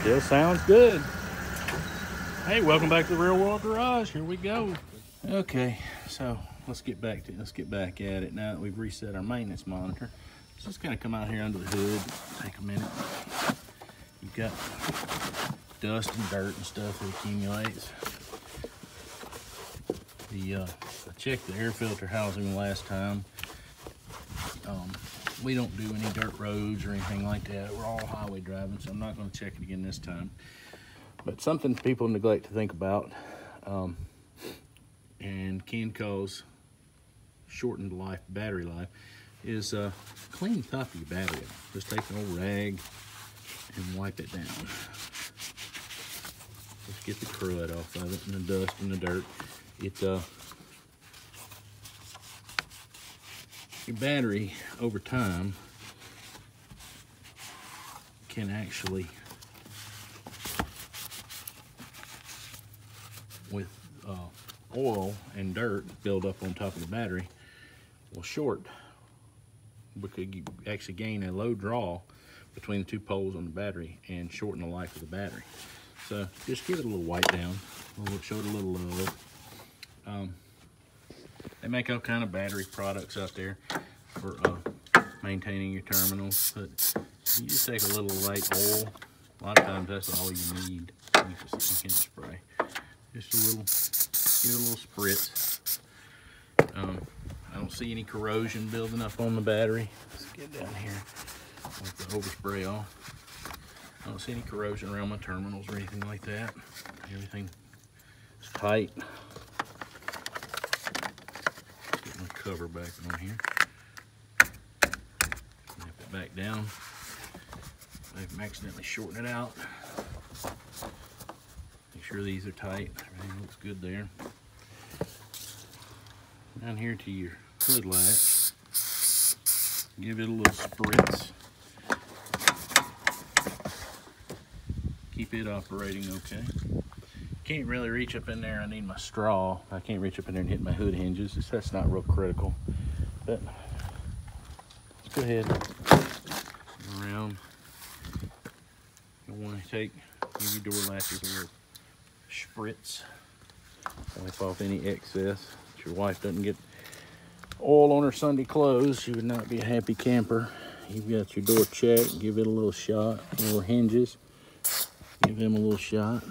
Still sounds good. Hey, welcome back to the Real World Garage. Here we go. Okay, so let's get back to let's get back at it now that we've reset our maintenance monitor. Let's just kind of come out here under the hood, take a minute. You've got dust and dirt and stuff that accumulates. The uh, I checked the air filter housing last time. Um, we don't do any dirt roads or anything like that. We're all highway driving, so I'm not going to check it again this time. But something people neglect to think about um, and can cause shortened life, battery life, is uh, clean top of your battery Just take an old rag and wipe it down. Just get the crud off of it and the dust and the dirt. It uh, your battery over time can actually with uh, oil and dirt build up on top of the battery will short because you actually gain a low draw between the two poles on the battery and shorten the life of the battery. So just give it a little wipe down, a little, show it a little love. Um, they make all kind of battery products out there for uh, maintaining your terminals, but you just take a little light oil. A lot of times that's all you need. You just can spray. Just a little, give it a little spritz. Um, I don't see any corrosion building up on the battery. Let's get down here with the overspray off. I don't see any corrosion around my terminals or anything like that. Everything is tight. Get my cover back on here. Back down. I've accidentally shortened it out. Make sure these are tight. Everything looks good there. Down here to your hood latch. Give it a little spritz. Keep it operating okay. Can't really reach up in there. I need my straw. I can't reach up in there and hit my hood hinges. That's not real critical. But let's go ahead around. You want to take give your door latches a little spritz. Wipe off any excess. If your wife doesn't get oil on her Sunday clothes, she would not be a happy camper. You've got your door checked. Give it a little shot. Little hinges. Give them a little shot.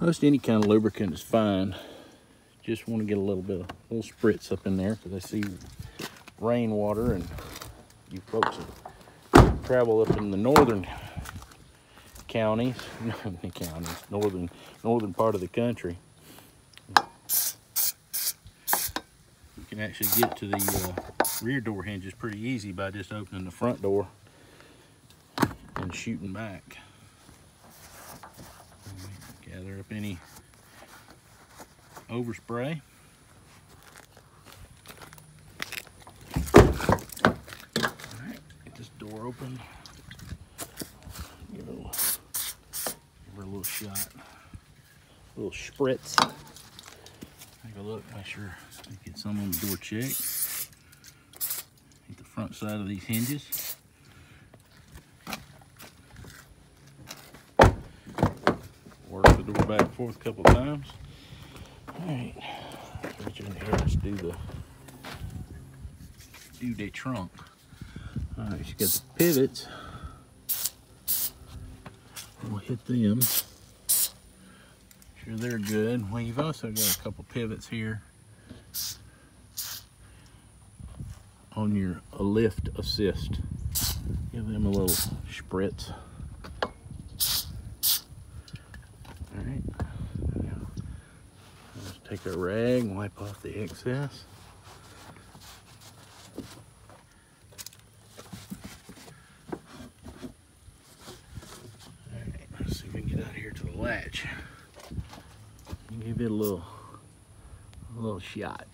Most any kind of lubricant is fine. Just want to get a little bit of little spritz up in there because I see rainwater and you folks travel up in the northern counties, counties, northern northern part of the country. You can actually get to the uh, rear door hinges pretty easy by just opening the front door and shooting back. Gather up any overspray. Alright, get this door open. Give a little, give her a little shot. A little spritz. Take a look, make sure get some on the door check. Hit the front side of these hinges. Work the door back and forth a couple times. All right, reach in here. Let's do the do the trunk. All right, you got the pivots. We'll hit them. Sure they're good. Well, you've also got a couple pivots here on your lift assist. Give them a little spritz. All right. Let's take a rag wipe off the excess. All right, let's see if we can get out here to the latch. Give it a little, a little shot.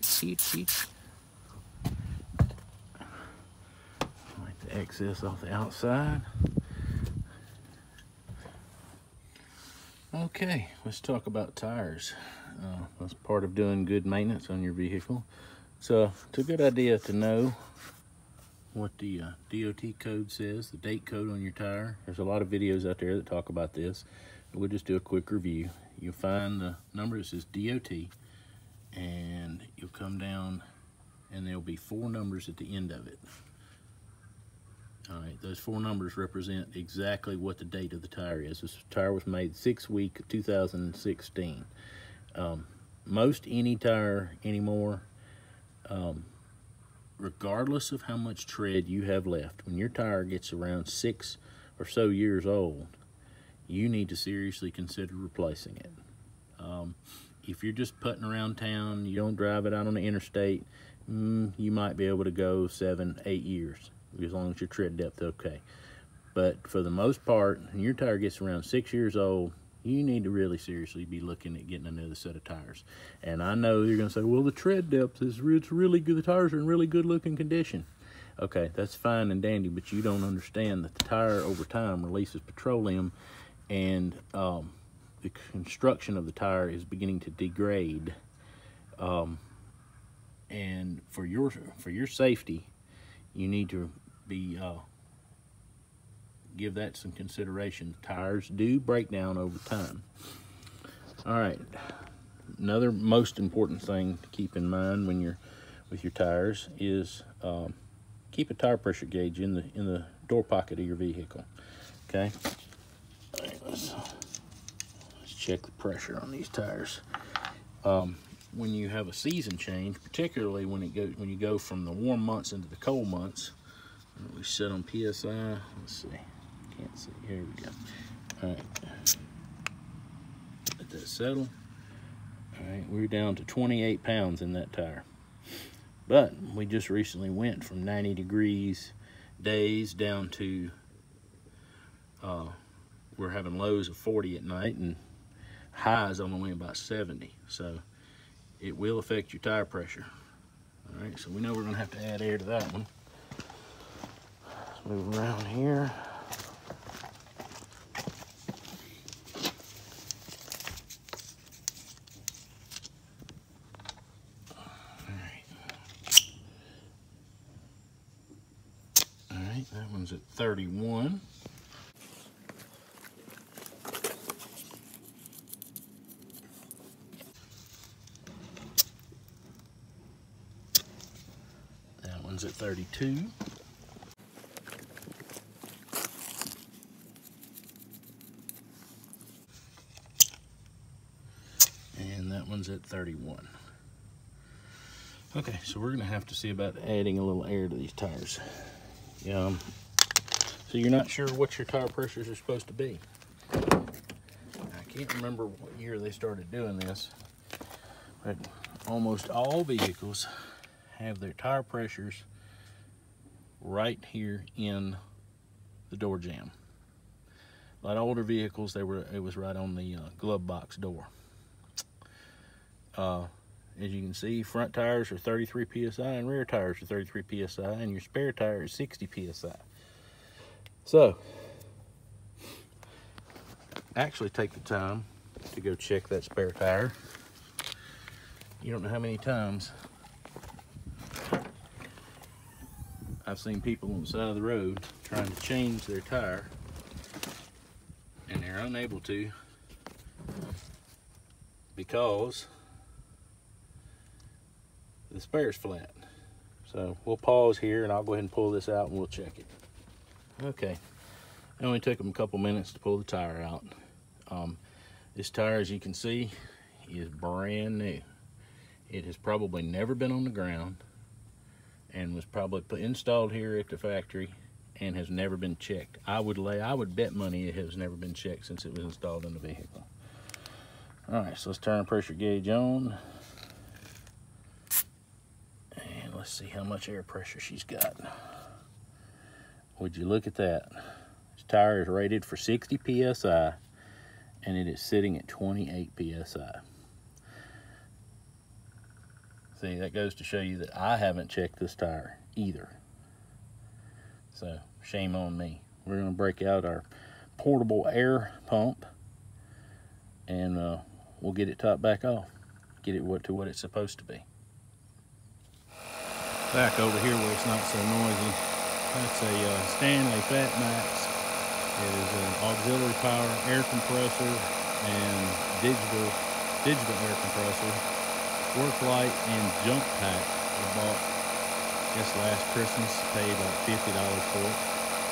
Like the excess off the outside. Okay, let's talk about tires. Uh, that's part of doing good maintenance on your vehicle. So it's a good idea to know what the uh, DOT code says, the date code on your tire. There's a lot of videos out there that talk about this. We'll just do a quick review. You'll find the number that says DOT and you'll come down and there'll be four numbers at the end of it. All right, those four numbers represent exactly what the date of the tire is. This tire was made six week 2016. Um, most any tire anymore, um, regardless of how much tread you have left, when your tire gets around six or so years old, you need to seriously consider replacing it. Um, if you're just putting around town, you don't drive it out on the interstate, mm, you might be able to go seven, eight years, as long as your tread depth okay. But for the most part, when your tire gets around six years old, you need to really seriously be looking at getting another set of tires. And I know you're going to say, well, the tread depth is it's really good. The tires are in really good looking condition. Okay, that's fine and dandy, but you don't understand that the tire over time releases petroleum and um, the construction of the tire is beginning to degrade. Um, and for your for your safety, you need to be uh, give that some consideration. Tires do break down over time. All right, another most important thing to keep in mind when you're with your tires is um, keep a tire pressure gauge in the in the door pocket of your vehicle. Okay. All right, check the pressure on these tires. Um, when you have a season change, particularly when it goes when you go from the warm months into the cold months, we set on PSI. Let's see can't see. Here we go. All right. Let that settle. All right, we're down to 28 pounds in that tire. But we just recently went from 90 degrees days down to, uh, we're having lows of 40 at night and highs only about 70. So it will affect your tire pressure. All right, so we know we're gonna have to add air to that one. Let's move around here. All right, that one's at 31. At 32. And that one's at 31. Okay, so we're gonna have to see about adding a little air to these tires. Um, so you're not sure what your tire pressures are supposed to be. I can't remember what year they started doing this, but almost all vehicles have their tire pressures right here in the door jamb. A lot of older vehicles, they were it was right on the uh, glove box door. Uh, as you can see, front tires are 33 PSI and rear tires are 33 PSI and your spare tire is 60 PSI. So, actually take the time to go check that spare tire. You don't know how many times I've seen people on the side of the road trying to change their tire and they're unable to because the spare's flat. So we'll pause here and I'll go ahead and pull this out and we'll check it. Okay, it only took them a couple minutes to pull the tire out. Um, this tire, as you can see, is brand new. It has probably never been on the ground and was probably put, installed here at the factory and has never been checked. I would lay, I would bet money it has never been checked since it was installed in the vehicle. All right, so let's turn pressure gauge on. And let's see how much air pressure she's got. Would you look at that? This tire is rated for 60 PSI and it is sitting at 28 PSI. See, that goes to show you that I haven't checked this tire either. So, shame on me. We're gonna break out our portable air pump and uh, we'll get it topped back off. Get it what to what it's supposed to be back over here where it's not so noisy. That's a uh, Stanley Fat Max. It is an auxiliary power air compressor and digital digital air compressor. Work light and jump pack. I bought I guess, last Christmas. Paid like fifty dollars for it.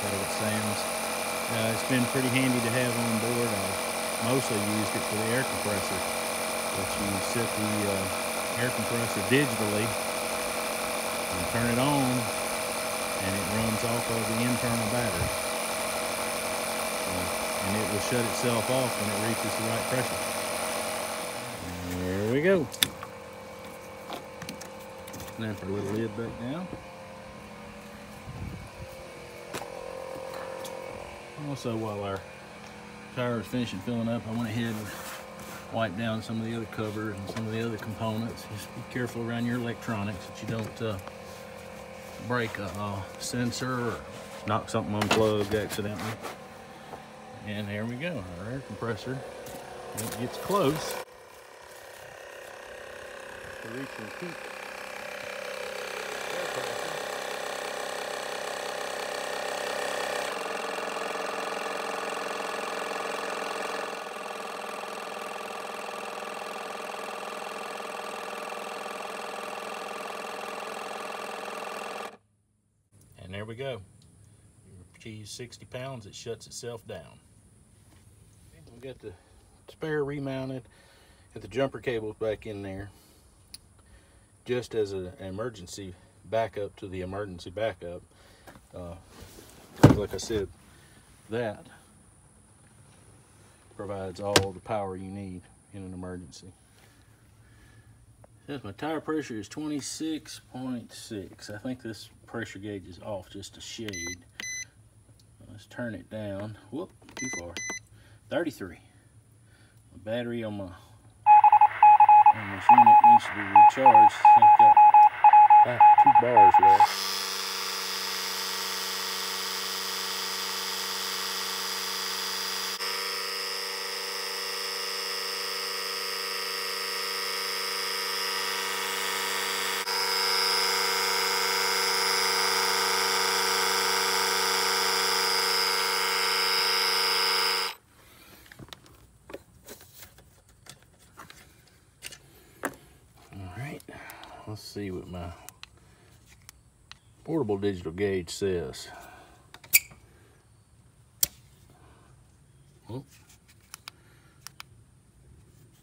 Got it Sam's. Uh, it's been pretty handy to have on board. I mostly used it for the air compressor. But you set the uh, air compressor digitally and turn it on and it runs off of the internal battery. So, and it will shut itself off when it reaches the right pressure. There we go. For a little lid back down. Also, while our tire is finishing filling up, I went ahead and wiped down some of the other covers and some of the other components. Just be careful around your electronics that you don't uh, break a, a sensor or knock something unplugged accidentally. And there we go, our air compressor. It gets close reaching there we go. Achieve 60 pounds, it shuts itself down. We got the spare remounted and the jumper cables back in there just as an emergency backup to the emergency backup. Uh, like I said, that provides all the power you need in an emergency. Says my tire pressure is 26.6. I think this pressure gauge is off just a shade. Let's turn it down. Whoop, too far. 33. The battery on my on this unit needs to be recharged. I've got about two bars left. All right, let's see what my portable digital gauge says. Oh,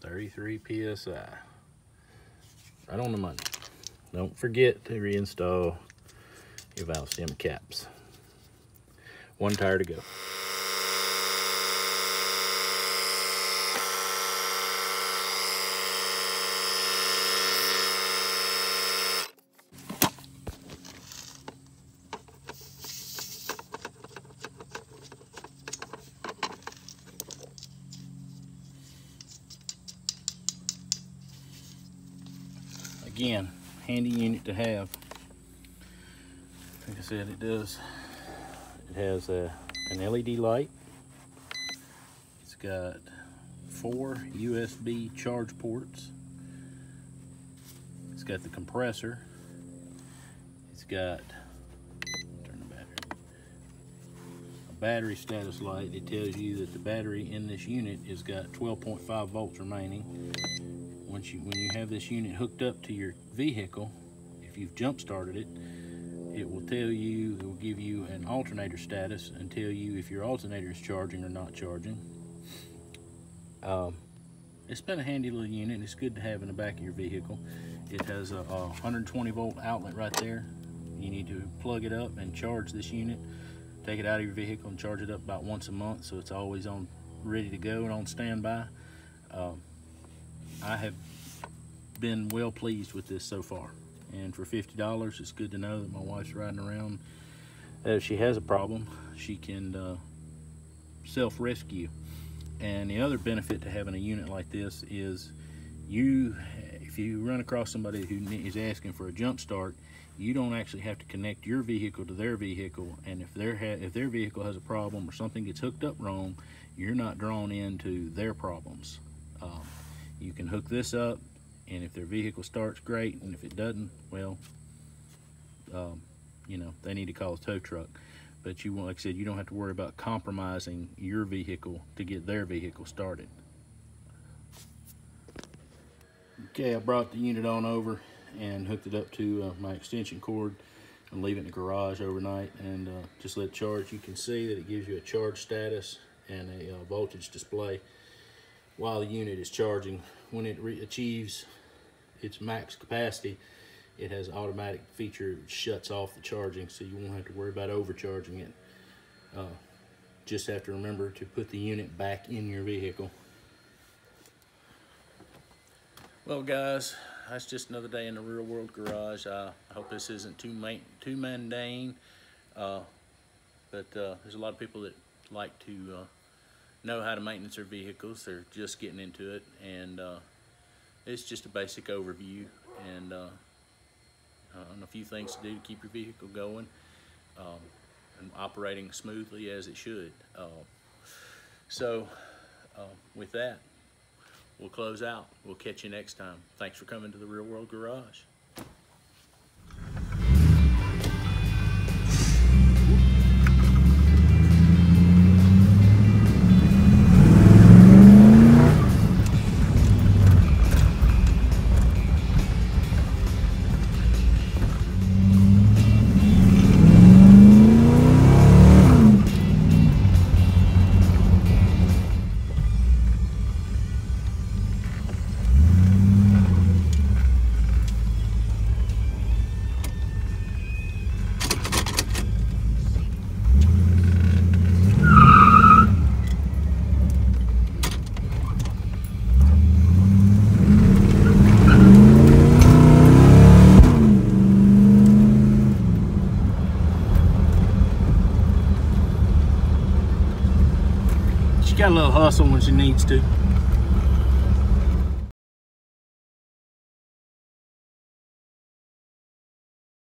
33 psi. Right on the money. Don't forget to reinstall your valve stem caps. One tire to go. Again, handy unit to have. Like I said, it does. It has a, an LED light. It's got four USB charge ports. It's got the compressor. It's got turn the battery. A battery status light. It tells you that the battery in this unit has got 12.5 volts remaining once you when you have this unit hooked up to your vehicle if you've jump started it it will tell you it will give you an alternator status and tell you if your alternator is charging or not charging. Um, it's been a handy little unit. It's good to have in the back of your vehicle. It has a, a 120 volt outlet right there. You need to plug it up and charge this unit. Take it out of your vehicle and charge it up about once a month so it's always on ready to go and on standby. Um, I have been well pleased with this so far. And for $50, it's good to know that my wife's riding around. If she has a problem, she can uh, self-rescue. And the other benefit to having a unit like this is you, if you run across somebody who is asking for a jump start, you don't actually have to connect your vehicle to their vehicle. And if their if their vehicle has a problem or something gets hooked up wrong, you're not drawn into their problems. Um, you can hook this up and if their vehicle starts great and if it doesn't well um, you know, they need to call a tow truck. But you want, like I said, you don't have to worry about compromising your vehicle to get their vehicle started. Okay, I brought the unit on over and hooked it up to uh, my extension cord and leave it in the garage overnight and uh, just let charge. You can see that it gives you a charge status and a uh, voltage display while the unit is charging. When it achieves its max capacity, it has automatic feature shuts off the charging so you won't have to worry about overcharging it. Uh, just have to remember to put the unit back in your vehicle. Well guys, that's just another day in the real world garage. I hope this isn't too too mundane, uh, but uh, there's a lot of people that like to uh, know how to maintenance their vehicles. They're just getting into it, and uh, it's just a basic overview and, uh, and a few things to do to keep your vehicle going um, and operating smoothly as it should. Uh, so with that, we'll close out. We'll catch you next time. Thanks for coming to the Real World Garage. Needs to.